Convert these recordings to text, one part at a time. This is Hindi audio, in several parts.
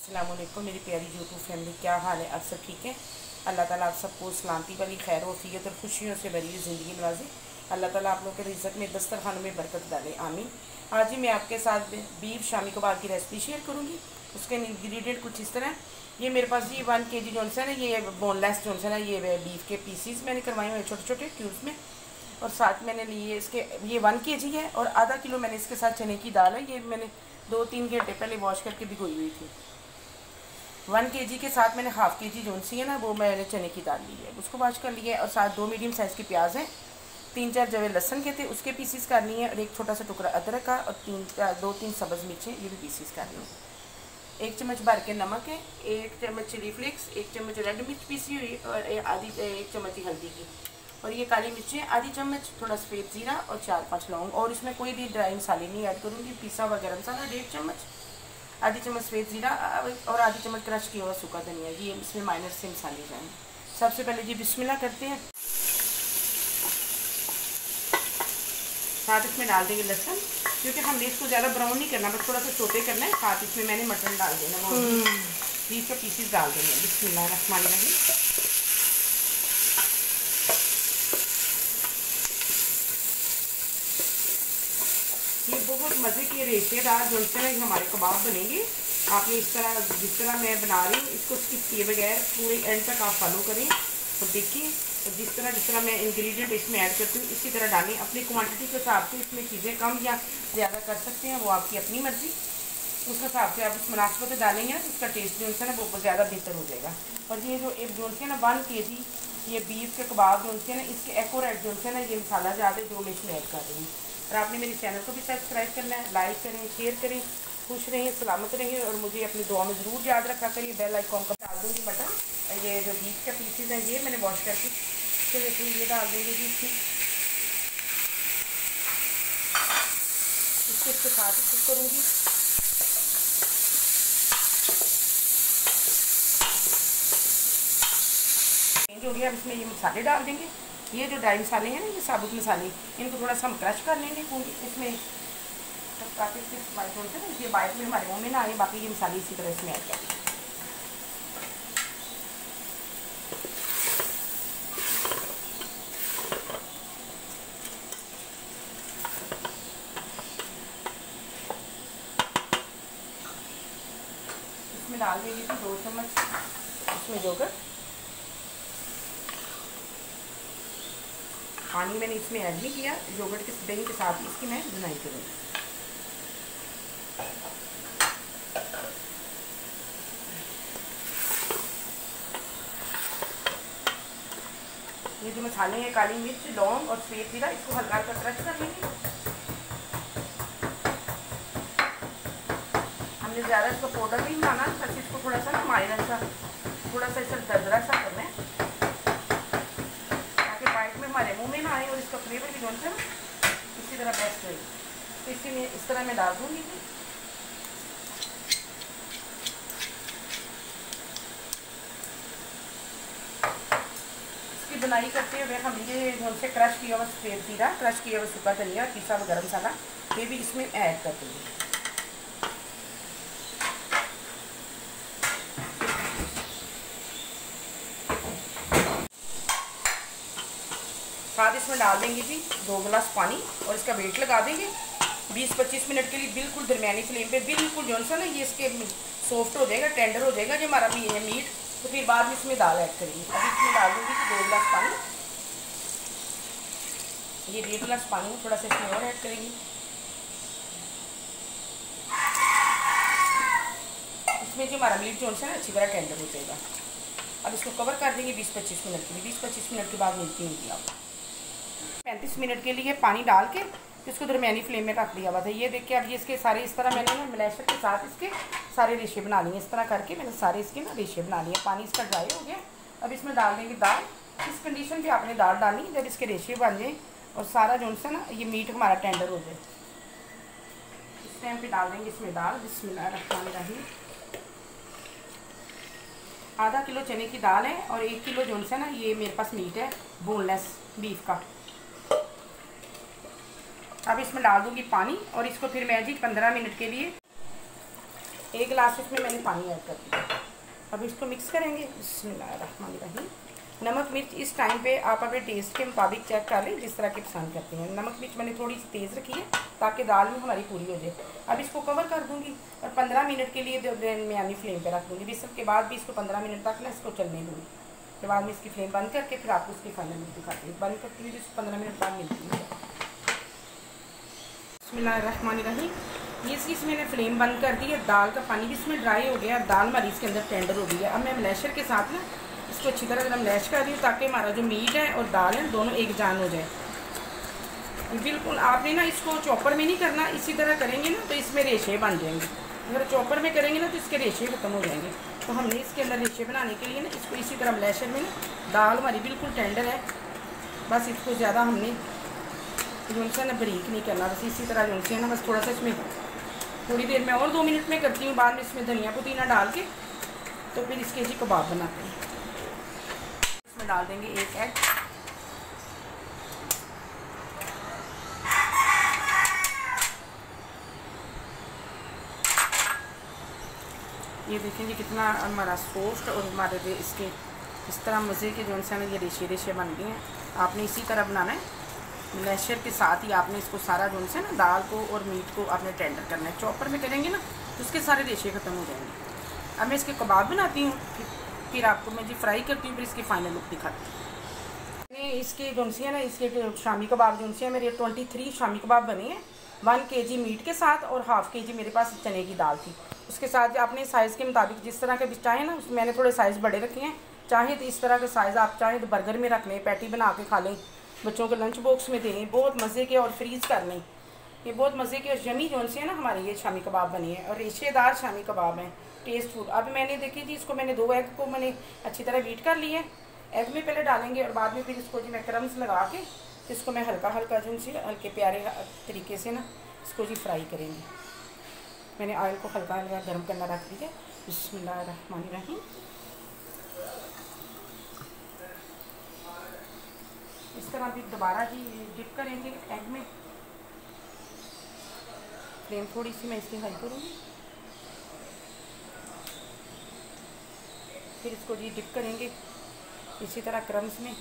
अल्लाम मेरी प्यारी यूट्यूब फैमिली क्या हाल है? आप सब ठीक है? अल्लाह ताला आप सबको सलामती वाली खैर, वफ़ीयत और खुशियों से भरी ज़िंदगी नवाजे। अल्लाह ताला आप लोग के रिजत में, दस्तरखानों में बरकत डाले। आमीन। आज ही मैं आपके साथ बीफ शामी कबाब की रेसिपी शेयर करूँगी। उसके इंग्रेडिएंट कुछ इस तरह है। ये मेरे पास ये वन के जी जोनसन है। ये बोनलेस जोनसन है। ये बीफ के पीसीज मैंने करवाए हुए छोटे छोटे क्यूब्स में। और साथ मैंने लिए इसके, ये वन के जी है। और आधा किलो मैंने इसके साथ चने की दाल है। ये मैंने दो तीन घंटे पहले वॉश करके भिगोई हुई थी। वन के जी के साथ मैंने हाफ़ के जी जोन सी है ना, वो मैंने चने की दाल ली है। उसको वॉश कर लिया है और साथ दो मीडियम साइज़ की प्याज हैं। तीन चार जवे लहसन के थे, उसके पीसीस करनी है और एक छोटा सा टुकड़ा अदरक का और तीन, चार, दो तीन सब्ज़ मिर्चें, ये भी पीसीस करनी है। एक चम्मच भर के नमक है, एक चम्मच चिली फ्लेक्स एक चम्मच रेड मिर्च पीसी हुई और आधी, एक चम्मच हल्दी की। और ये काली मिर्चें, आधी चम्मच थोड़ा सफ़ेद ज़ीरा और चार पाँच लौंग। और इसमें कोई भी ड्राई मसाले नहीं ऐड करूँगी, पीसा गर्म मसाला डेढ़ चम्मच। आधी चम्मच सफ़ेद ज़ीरा और आधी चम्मच क्रश किया हुआ सूखा धनिया ये इसमें माइनर से मसाले जाएँ सबसे पहले जी बिस्मिल्लाह करते हैं। साथ इसमें डाल देंगे लहसुन क्योंकि हमने इसको ज़्यादा ब्राउन नहीं करना बस थोड़ा सा छोटे करना है। साथ इसमें मैंने मटन डाल देना। बीस का पीसीस डाल देंगे। बिस्मिल्लाह रखमान रही बहुत मज़े के रेशेदार जो है ना हमारे कबाब बनेंगे। आपने इस तरह, जिस तरह मैं बना रही हूँ, इसको स्किप किए बगैर पूरे एंड तक आप फॉलो करें। और देखिए, और जिस तरह जिस तरह मैं इंग्रेडिएंट इसमें ऐड करती हूँ, इसी तरह डालें। अपनी क्वांटिटी के हिसाब से इसमें चीज़ें कम या ज़्यादा कर सकते हैं, वो आपकी अपनी मर्ज़ी। उस हिसाब से आप इस मुनासबत डालेंगे ना तो उसका टेस्ट जो है ना, वो ज़्यादा बेहतर हो जाएगा। और ये जो एक जो है ना वन के जी ये बीफ के कबाब जो है ना, इसके एकोरेट जो है ना, ये मसाला ज़्यादा जो मैं इसमें ऐड कर रही हूँ। और आपने मेरे चैनल को भी सब्सक्राइब करना है लाइक करें शेयर करें, खुश रहें, सलामत रहें और मुझे अपनी दुआ में ज़रूर याद रखा करिए बेल आइकॉन का डाल दूँगी बटन। ये जो बीफ का पीसीज हैं, ये मैंने वॉश करके तो देखिए ये डाल देंगे जी इसकी इसको इसके साथ ही कुक करूँगी। जो गया अब इसमें ये मसाले डाल देंगे। ये जो ड्राई मसाले हैं ना, ये साबुत मसाले, इनको थोड़ा सा हम क्रश कर लेंगे क्योंकि इसमें। काफ़ी बाइट होते हैं ये बाइट में हमारे मुँह में ना आए, बाकी ये मसाले इसी तरह इसमें ऐड कर इसमें डाल देंगे दो चम्मच, इसमें जोगर पानी मैंने इसमें ऐड नहीं किया योगर्ट के, दही के साथ इसकी मैं बुनाई करूँगी। ये जो मसाले हैं काली मिर्च, लौंग और सफ़ेद जीरा, इसको हल्का हल्का क्रश कर लेंगे। हमने ज़्यादा इसको पाउडर नहीं बनाना, बस इसको थोड़ा सा ना माइनर सा थोड़ा सा इसे दरदरा सा करना है हमारे मुँह में ना आए और इसका फ्लेवर भी जो है रहेगी तो इसी में इस तरह मैं डाल दूँगी इसकी बनाई करते हुए हम ये जो से क्रश किया हुआ सफ़ेद जीरा, क्रश किया हुआ सूखा धनिया पीसा हुआ गर्म मसाला, ये भी इसमें ऐड कर दूँगी साथ इसमें डाल देंगे जी दो गिलास पानी और इसका वेट लगा देंगे। 20-25 मिनट के लिए बिल्कुल दरमियानी फ्लेम पे, बिल्कुल जो है ना, ये इसके सॉफ्ट हो जाएगा, टेंडर हो जाएगा, जो हमारा भी है मीट तो फिर बाद में इसमें दाल ऐड करेंगे। अभी इसमें डाल दूँगी दो गिलास पानी। ये डेढ़ गिलास पानी थोड़ा सा इसमें और ऐड करेंगे। इसमें जो हमारा मीट जो है ना, अच्छी तरह टेंडर हो जाएगा। अब इसको कवर कर देंगे 20-25 मिनट के लिए। 20-25 मिनट के बाद मिलती हूँ आपको। पैंतीस मिनट के लिए पानी डाल के इसको दरमियानी फ्लेम में रख दिया हुआ था। ये देखिए, अब ये इसके सारे इस तरह मैंने ना मिलेशर के साथ इसके सारे रेशे बना लिए इस तरह करके मैंने सारे इसके ना रेशे बना लिए पानी इसका ड्राई हो गया। अब इसमें डाल देंगे दाल। इस कंडीशन पर आपने दाल डालनी जब इसके रेशे बन जाए और सारा जो है ना ये मीट हमारा टेंडर हो जाए। इस टाइम पर डाल देंगे इसमें दाल। जिसमें आधा किलो चने की दाल है और एक किलो जो है ना ये मेरे पास मीट है बोनलेस बीफ का। अब इसमें डाल दूँगी पानी और इसको फिर मैं जी पंद्रह मिनट के लिए एक गिलास इसमें मैंने पानी ऐड कर दिया। अब इसको मिक्स करेंगे। बसमिल्लाम नमक मिर्च इस टाइम पे आप अपने टेस्ट के मुताबिक चेक कर लें, जिस तरह की पसंद करते हैं। नमक मिर्च मैंने थोड़ी सी तेज़ रखी है, ताकि दाल में हमारी पूरी हो जाए। अब इसको कवर कर दूँगी और पंद्रह मिनट के लिए मैं फ्लेम पर रख दूँगी। बिस्तर के बाद भी इसको पंद्रह मिनट तक ना इसको चलने दूँगी। फिर बाद में इसकी फ्लेम बंद करके फिर आपको उसकी फाइनल मिल दिखाती हूँ। बंद करती हूँ, जिसको पंद्रह मिनट बाद मिलती है। बसमिल्लाम ये इसकी मैंने फ्लेम बंद कर दी है, दाल का पानी भी इसमें ड्राई हो गया दाल हमारी इसके अंदर टेंडर हो गई है। अब मैं मलेशर के साथ ना, इसको अच्छी तरह एकदम लैश कर रही हूँ ताकि हमारा जो मीट है और दाल है, दोनों एक जान हो जाए। बिल्कुल, आपने ना इसको चॉपर में नहीं करना, इसी तरह करेंगे ना तो इसमें रेशे बन जाएँगे। अगर चॉपर में करेंगे ना तो इसके रेशे ख़त्म हो जाएँगे। तो हमने इसके अंदर रेशे बनाने के लिए ना, इसको इसी तरह मलेशर में ना, दाल हमारी बिल्कुल टेंडर है। बस इसको ज़्यादा हमने जो है ना बरीक नहीं करना बस इसी तरह जो है ना बस थोड़ा सा इसमें थोड़ी देर में और दो मिनट में करती हूँ। बाद में इसमें धनिया पुदीना डाल के तो फिर इसके जी कबाब बनाते हैं। इसमें डाल देंगे एक एग ये देखेंगे कितना हमारा सॉफ्ट और हमारे इसके इस तरह मज़े के जो है ये रेशे रेशे बन गए हैं। आपने इसी तरह बनाना है। मैशर के साथ ही आपने इसको सारा जो से ना दाल को और मीट को आपने टेंडर करना है। चॉपर में करेंगे ना तो उसके सारे रेशे ख़त्म हो जाएँगे। अब मैं इसके कबाब बनाती हूँ, फिर फिर आपको मैं जी फ्राई करती हूँ, फिर इसकी फाइनल लुक दिखाती हूँ। मैंने इसके जो है ना, इसके शामी कबाब जो है, मेरे ट्वेंटी थ्री शामी कबाब बने हैं वन के जी मीट के साथ और हाफ़ के जी मेरे पास चने की दाल थी। उसके साथ अपने साइज़ के मुताबिक जिस तरह के भी चाहें ना मैंने थोड़े साइज़ बड़े रखे हैं। चाहे तो इस तरह के साइज़ आप चाहें तो बर्गर में रख लें पैटी बना के खा लें। बच्चों के लंच बॉक्स में दें, बहुत मज़े के और फ्रीज़ कर लें। ये बहुत मज़े के और जमी जोन से है ना, हमारे ये शामी कबाब बनी है और रेशेदार शामी कबाब हैं टेस्ट फ़ूड अब मैंने देखी जी इसको, मैंने दो एग को मैंने अच्छी तरह बीट कर लिया एग में पहले डालेंगे और बाद में फिर इसको जी मैं क्रम्स लगा के इसको मैं हल्का हल्का जो से हल्के प्यारे तरीके से ना, इसको जी फ्राई करेंगे। मैंने ऑयल को हल्का हल्का गर्म करना रख दिया। बिस्मिल्लाहिर्रहमानिर्रहीम। इस तरह भी दोबारा जी डिप करेंगे एग में। फ्लेम थोड़ी सी मैं इसकी हाई करूँगी। फिर इसको जी डिप करेंगे इसी तरह क्रम्स में।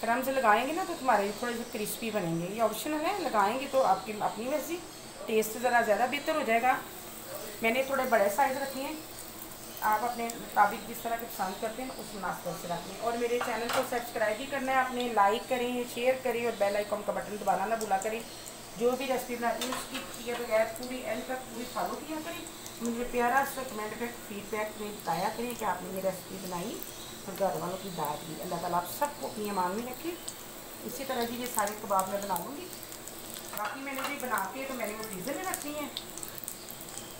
क्रम्स लगाएँगे ना तो तुम्हारे थोड़े से क्रिस्पी बनेंगे। ये ऑप्शनल है, लगाएँगे तो आपकी, अपनी मर्ज़ी। टेस्ट ज़रा ज़्यादा बेहतर हो जाएगा। मैंने थोड़े बड़े साइज़ रखे हैं। आप अपने मुताबिक जिस तरह के पसंद करते हैं, उस मुनासिब से रखें। और मेरे चैनल को सब्सक्राइब भी करना है आपने लाइक करें, शेयर करें और बेल आइकॉन का बटन दबाना ना भूला करें। जो भी रेसिपी बनाती हूँ उसकी किए बगैर पूरी एंड तक पूरी फॉलो किया करें, मुझे प्यारा सा कमेंट पे फीडबैक में बताया करें कि आपने ये रेसिपी बनाई और घर वालों की दाद दी अल्लाह ताला आप सबको अपनी अमान में रखें। इसी तरह की ये सारे कबाब मैं बना लूँगी। बाकी मैंने भी बना के तो मैंने वो फ्रीज़र में रखनी है।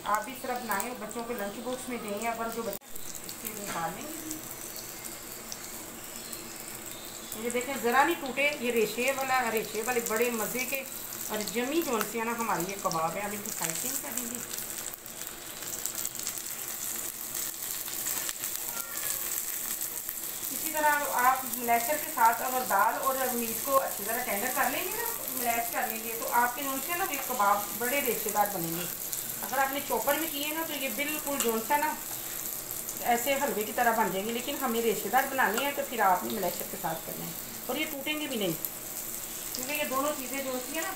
आप इस तरह बनाएँ बच्चों के लंच बॉक्स में दें या पर जो बच्चे निकाल ये देखें, ज़रा नहीं टूटे, ये रेशे वाला, रेशे वाले बड़े मज़े के और जमी जो से ना, हमारी ये कबाब है अब इनकी कर देंगे इसी तरह आप मलेचर के साथ अगर दाल और मीट को अच्छी तरह टेंडर कर लेंगे ना मलेच कर लेंगे तो आपके से ना ये कबाब बड़े रेशेदार बनेंगे। अगर आपने चॉपर में किए ना तो ये बिल्कुल जो सा ना, ऐसे हलवे की तरह बन जाएँगे। लेकिन हमें रेशेदार बनाने हैं तो फिर आपने मलेशर के साथ करना है। और ये टूटेंगे भी नहीं, क्योंकि ये दोनों चीज़ें जो होती हैं ना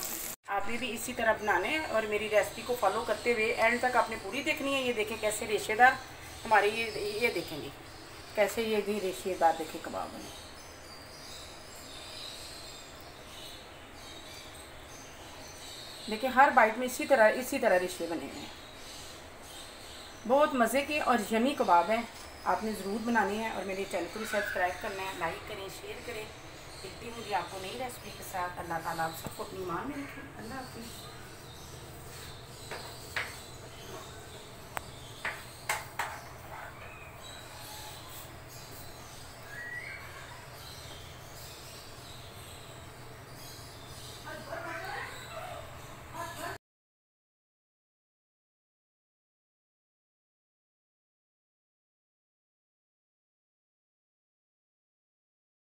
आपने भी इसी तरह बनाने हैं। और मेरी रेसिपी को फॉलो करते हुए एंड तक आपने पूरी देखनी है। ये देखें कैसे रेशेदार, हमारे ये ये देखेंगे। कैसे ये भी रेशेदार देखें कबाब बने देखिए हर बाइट में इसी तरह इसी तरह रिश्ते बने हुए हैं। बहुत मज़े के और यमी कबाब हैं। आपने ज़रूर बनाने हैं और मेरे चैनल को भी सब्सक्राइब करना है, लाइक करें, शेयर करें। देखती हूँ आपको नई रेसिपी के साथ। अल्लाह ताला आप सबको अपनी माँ में रखें। अल्लाह हाफिज़।